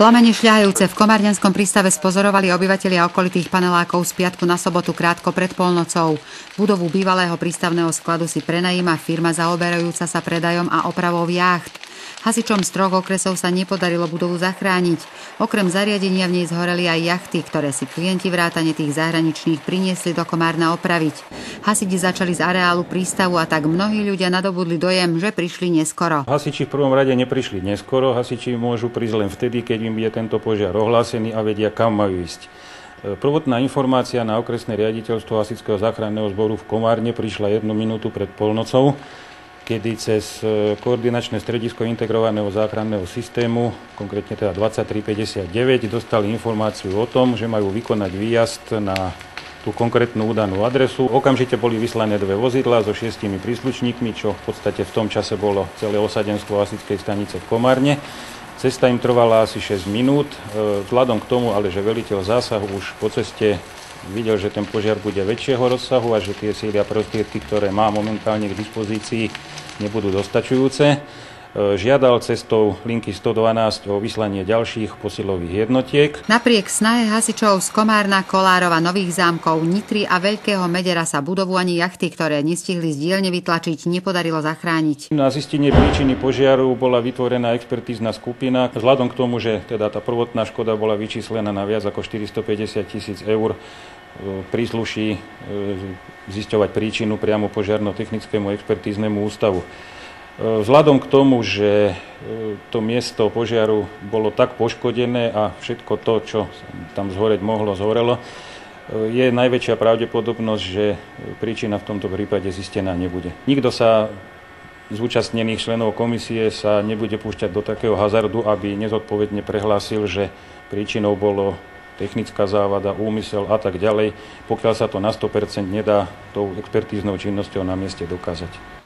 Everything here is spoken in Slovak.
Plamene šľahajúce v Komárňanskom prístave spozorovali obyvatelia okolitých panelákov z piatku na sobotu krátko pred polnocou. Budovu bývalého prístavného skladu si prenajíma firma zaoberajúca sa predajom a opravou jacht. Hasičom z troch okresov sa nepodarilo budovu zachrániť. Okrem zariadenia v nej zhoreli aj jachty, ktoré si klienti vrátane tých zahraničných priniesli do Komárna opraviť. Hasiči začali z areálu prístavu a tak mnohí ľudia nadobudli dojem, že prišli neskoro. Hasiči v prvom rade neprišli neskoro, hasiči môžu prísť len vtedy, keď im je tento požiar ohlásený a vedia, kam majú ísť. Prvotná informácia na okresné riaditeľstvo Hasičského záchranného zboru v Komárne prišla jednu minútu pred polnocou kedy cez e, koordinačné stredisko integrovaného záchranného systému, konkrétne teda 2359, dostali informáciu o tom, že majú vykonať výjazd na tú konkrétnu údanú adresu. Okamžite boli vyslané dve vozidla so šiestimi príslušníkmi, čo v podstate v tom čase bolo celé osadenstvo Asickej stanice v Komárne. Cesta im trvala asi 6 minút, e, vzhľadom k tomu ale, že veliteľ zásahu už po ceste videl, že ten požiar bude väčšieho rozsahu a že tie síly a prostriedky, ktoré má momentálne k dispozícii, nebudú dostačujúce. E, žiadal cestou linky 112 o vyslanie ďalších posilových jednotiek. Napriek snahe hasičov z Komárna, Kolárova, Nových zámkov, Nitry a Veľkého Medera sa budovu ani jachty, ktoré nestihli z dielne vytlačiť, nepodarilo zachrániť. Na zistenie príčiny požiaru bola vytvorená expertízna skupina. Vzhľadom k tomu, že teda tá prvotná škoda bola vyčíslená na viac ako 450 tisíc eur, e, prísluší e, zisťovať príčinu priamo požiarno-technickému expertíznemu ústavu. Vzhľadom k tomu, že e, to miesto požiaru bolo tak poškodené a všetko to, čo tam zhoreť mohlo, zhorelo, e, je najväčšia pravdepodobnosť, že príčina v tomto prípade zistená nebude. Nikto sa zúčastnených členov komisie sa nebude púšťať do takého hazardu, aby nezodpovedne prehlásil, že príčinou bolo technická závada, úmysel a tak ďalej, pokiaľ sa to na 100% nedá tou expertíznou činnosťou na mieste dokázať.